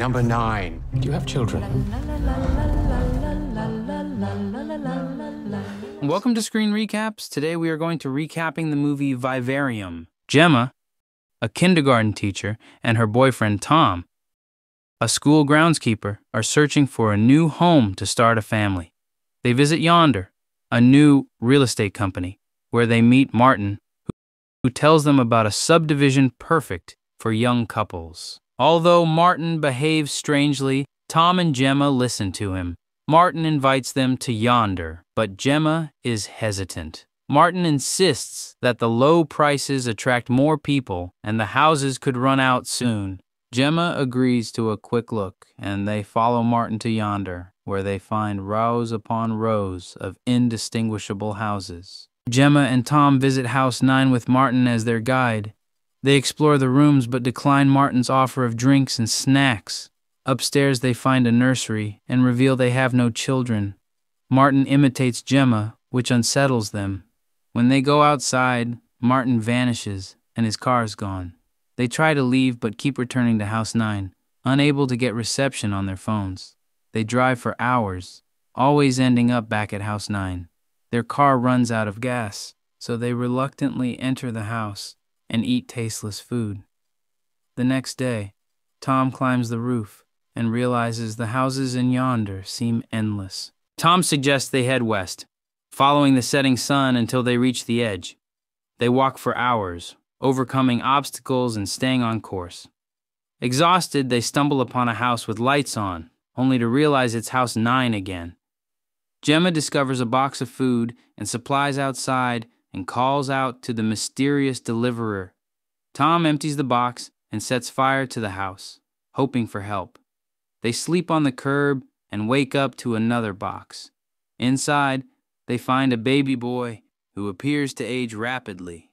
Number nine. Do you have children? Welcome to Screen Recaps. Today we are going to recapping the movie Vivarium. Gemma, a kindergarten teacher, and her boyfriend Tom, a school groundskeeper, are searching for a new home to start a family. They visit Yonder, a new real estate company, where they meet Martin, who tells them about a subdivision perfect for young couples. Although Martin behaves strangely, Tom and Gemma listen to him. Martin invites them to Yonder, but Gemma is hesitant. Martin insists that the low prices attract more people and the houses could run out soon. Gemma agrees to a quick look, and they follow Martin to Yonder, where they find rows upon rows of indistinguishable houses. Gemma and Tom visit House 9 with Martin as their guide. They explore the rooms but decline Martin's offer of drinks and snacks. Upstairs, they find a nursery and reveal they have no children. Martin imitates Gemma, which unsettles them. When they go outside, Martin vanishes and his car is gone. They try to leave but keep returning to House 9, unable to get reception on their phones. They drive for hours, always ending up back at House 9. Their car runs out of gas, so they reluctantly enter the house and eat tasteless food. The next day, Tom climbs the roof and realizes the houses in yonder seem endless. Tom suggests they head west, following the setting sun until they reach the edge. They walk for hours, overcoming obstacles and staying on course. Exhausted, they stumble upon a house with lights on, only to realize it's house 9 again. Gemma discovers a box of food and supplies outside and calls out to the mysterious deliverer. Tom empties the box and sets fire to the house, hoping for help. They sleep on the curb and wake up to another box. Inside, they find a baby boy who appears to age rapidly.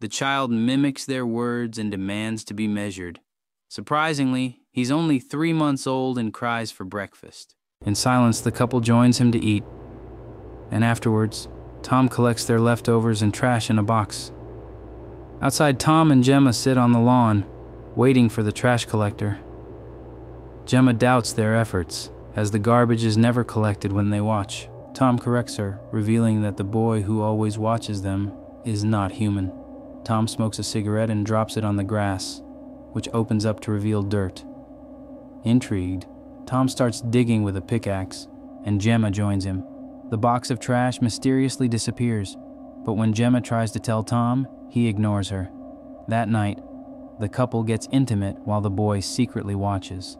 The child mimics their words and demands to be measured. Surprisingly, he's only three months old and cries for breakfast. In silence, the couple joins him to eat. And afterwards, Tom collects their leftovers and trash in a box. Outside, Tom and Gemma sit on the lawn, waiting for the trash collector. Gemma doubts their efforts, as the garbage is never collected when they watch. Tom corrects her, revealing that the boy who always watches them is not human. Tom smokes a cigarette and drops it on the grass, which opens up to reveal dirt. Intrigued, Tom starts digging with a pickaxe, and Gemma joins him. The box of trash mysteriously disappears, but when Gemma tries to tell Tom, he ignores her. That night, the couple gets intimate while the boy secretly watches.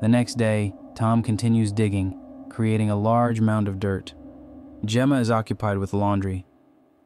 The next day, Tom continues digging, creating a large mound of dirt. Gemma is occupied with laundry,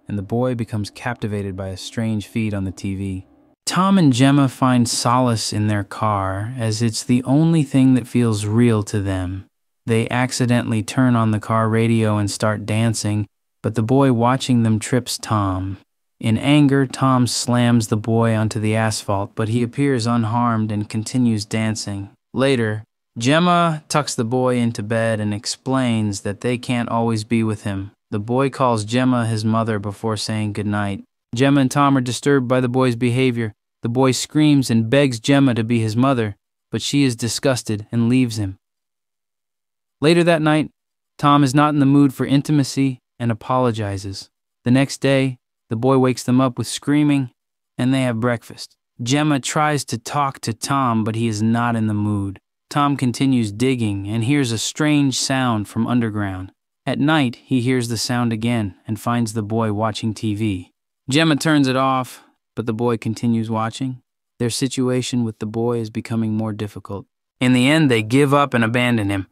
and the boy becomes captivated by a strange feed on the TV. Tom and Gemma find solace in their car, as it's the only thing that feels real to them. They accidentally turn on the car radio and start dancing, but the boy watching them trips Tom. In anger, Tom slams the boy onto the asphalt, but he appears unharmed and continues dancing. Later, Gemma tucks the boy into bed and explains that they can't always be with him. The boy calls Gemma his mother before saying goodnight. Gemma and Tom are disturbed by the boy's behavior. The boy screams and begs Gemma to be his mother, but she is disgusted and leaves him. Later that night, Tom is not in the mood for intimacy and apologizes. The next day, the boy wakes them up with screaming, and they have breakfast. Gemma tries to talk to Tom, but he is not in the mood. Tom continues digging and hears a strange sound from underground. At night, he hears the sound again and finds the boy watching TV. Gemma turns it off, but the boy continues watching. Their situation with the boy is becoming more difficult. In the end, they give up and abandon him.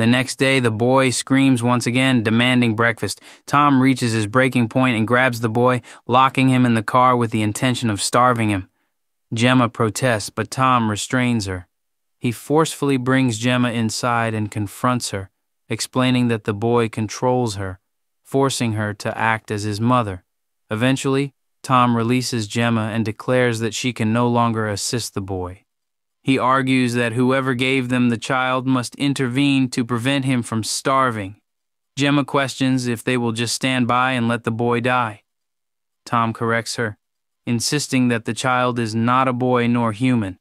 The next day, the boy screams once again, demanding breakfast. Tom reaches his breaking point and grabs the boy, locking him in the car with the intention of starving him. Gemma protests, but Tom restrains her. He forcefully brings Gemma inside and confronts her explaining that the boy controls her, forcing her to act as his mother. Eventually, Tom releases Gemma and declares that she can no longer assist the boy. He argues that whoever gave them the child must intervene to prevent him from starving. Gemma questions if they will just stand by and let the boy die. Tom corrects her, insisting that the child is not a boy nor human.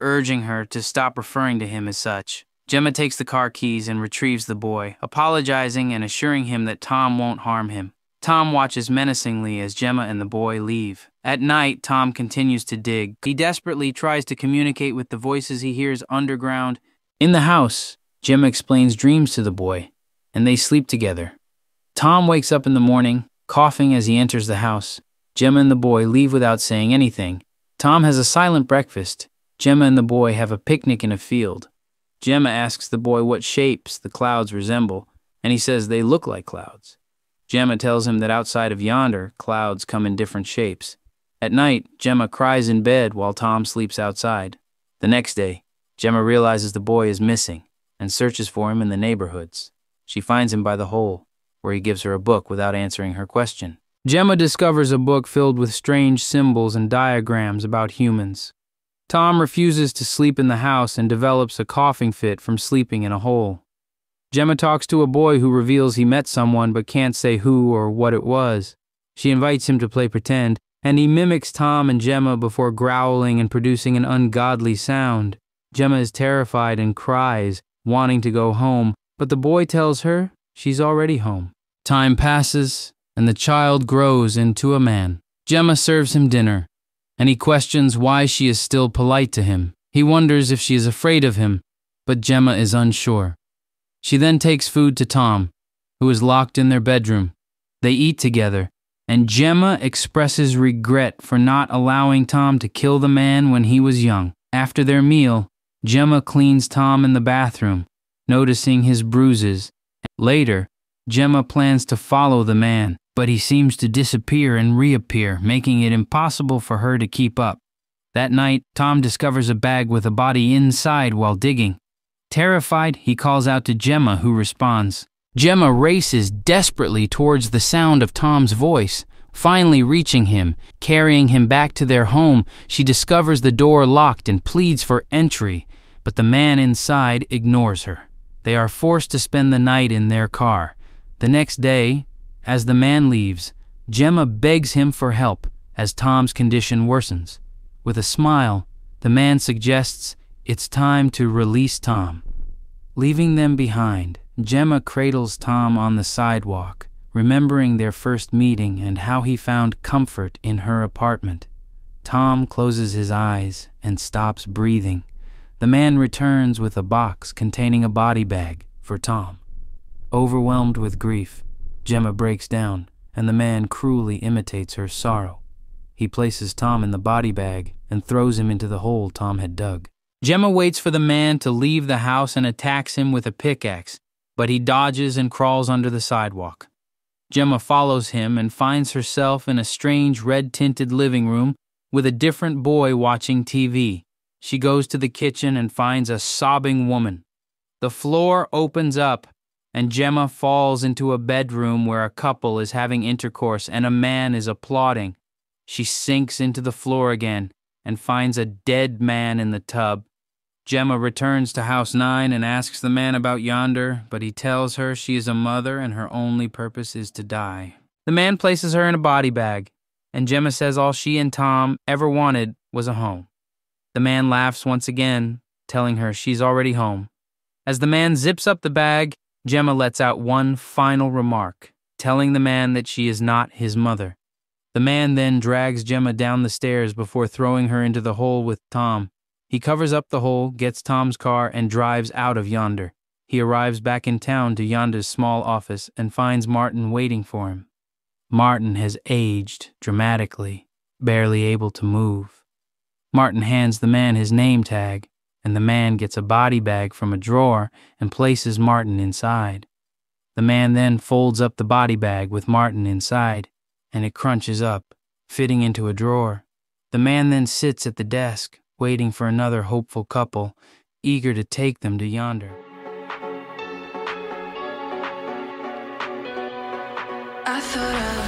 urging her to stop referring to him as such. Gemma takes the car keys and retrieves the boy, apologizing and assuring him that Tom won't harm him. Tom watches menacingly as Gemma and the boy leave. At night, Tom continues to dig. He desperately tries to communicate with the voices he hears underground. In the house, Gemma explains dreams to the boy, and they sleep together. Tom wakes up in the morning, coughing as he enters the house. Gemma and the boy leave without saying anything. Tom has a silent breakfast. Gemma and the boy have a picnic in a field. Gemma asks the boy what shapes the clouds resemble, and he says they look like clouds. Gemma tells him that outside of yonder, clouds come in different shapes. At night, Gemma cries in bed while Tom sleeps outside. The next day, Gemma realizes the boy is missing and searches for him in the neighborhoods. She finds him by the hole, where he gives her a book without answering her question. Gemma discovers a book filled with strange symbols and diagrams about humans. Tom refuses to sleep in the house and develops a coughing fit from sleeping in a hole. Gemma talks to a boy who reveals he met someone but can't say who or what it was. She invites him to play pretend, and he mimics Tom and Gemma before growling and producing an ungodly sound. Gemma is terrified and cries, wanting to go home, but the boy tells her she's already home. Time passes, and the child grows into a man. Gemma serves him dinner, and he questions why she is still polite to him. He wonders if she is afraid of him, but Gemma is unsure. She then takes food to Tom, who is locked in their bedroom. They eat together, and Gemma expresses regret for not allowing Tom to kill the man when he was young. After their meal, Gemma cleans Tom in the bathroom, noticing his bruises. Later, Gemma plans to follow the man, but he seems to disappear and reappear, making it impossible for her to keep up. That night, Tom discovers a bag with a body inside while digging. Terrified, he calls out to Gemma, who responds. Gemma races desperately towards the sound of Tom's voice. Finally reaching him, carrying him back to their home, she discovers the door locked and pleads for entry, but the man inside ignores her. They are forced to spend the night in their car. The next day, as the man leaves, Gemma begs him for help as Tom's condition worsens. With a smile, the man suggests it's time to release Tom. Leaving them behind, Gemma cradles Tom on the sidewalk, remembering their first meeting and how he found comfort in her apartment. Tom closes his eyes and stops breathing. The man returns with a box containing a body bag for Tom. Overwhelmed with grief, Gemma breaks down, and the man cruelly imitates her sorrow. He places Tom in the body bag and throws him into the hole Tom had dug. Gemma waits for the man to leave the house and attacks him with a pickaxe, but he dodges and crawls under the sidewalk. Gemma follows him and finds herself in a strange red tinted living room with a different boy watching TV. She goes to the kitchen and finds a sobbing woman. The floor opens up and Gemma falls into a bedroom where a couple is having intercourse and a man is applauding. She sinks into the floor again and finds a dead man in the tub. Gemma returns to House 9 and asks the man about yonder, but he tells her she is a mother and her only purpose is to die. The man places her in a body bag, and Gemma says all she and Tom ever wanted was a home. The man laughs once again, telling her she's already home. As the man zips up the bag, Gemma lets out one final remark, telling the man that she is not his mother. The man then drags Gemma down the stairs before throwing her into the hole with Tom. He covers up the hole, gets Tom's car, and drives out of yonder. He arrives back in town to Yonder's small office and finds Martin waiting for him. Martin has aged dramatically, barely able to move. Martin hands the man his name tag and the man gets a body bag from a drawer and places Martin inside. The man then folds up the body bag with Martin inside, and it crunches up, fitting into a drawer. The man then sits at the desk, waiting for another hopeful couple, eager to take them to yonder. I thought I